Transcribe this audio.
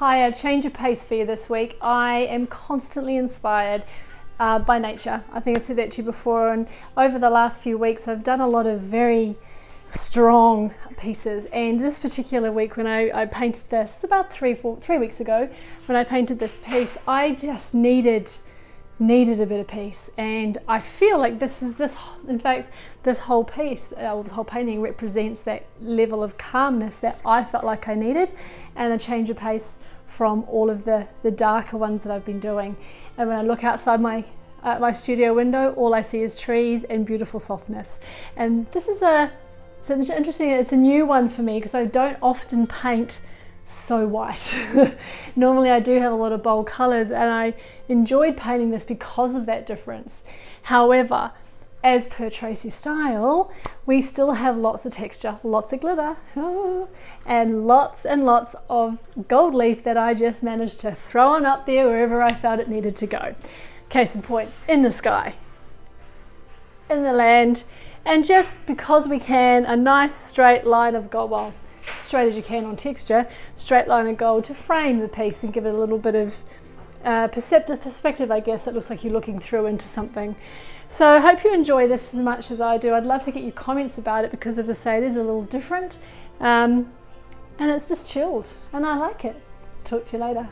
Hi, a change of pace for you this week. I am constantly inspired uh, by nature. I think I've said that to you before, and over the last few weeks, I've done a lot of very strong pieces. And this particular week, when I, I painted this, about three, four, three weeks ago, when I painted this piece, I just needed needed a bit of peace and I feel like this is this in fact this whole piece uh, or the whole painting represents that level of calmness that I felt like I needed and a change of pace from all of the, the darker ones that I've been doing. And when I look outside my uh, my studio window, all I see is trees and beautiful softness. And this is a it's interesting, it's a new one for me because I don't often paint so white. Normally I do have a lot of bold colors and I enjoyed painting this because of that difference. However, as per Tracie style, we still have lots of texture, lots of glitter, and lots and lots of gold leaf that I just managed to throw on up there wherever I felt it needed to go. Case in point, in the sky, in the land, and just because we can, a nice straight line of gold, well, straight as you can on texture, straight line of gold to frame the piece and give it a little bit of uh, perceptive perspective, I guess. It looks like you're looking through into something. So I hope you enjoy this as much as I do. I'd love to get your comments about it because as I say, it is a little different. Um, and it's just chilled and I like it. Talk to you later.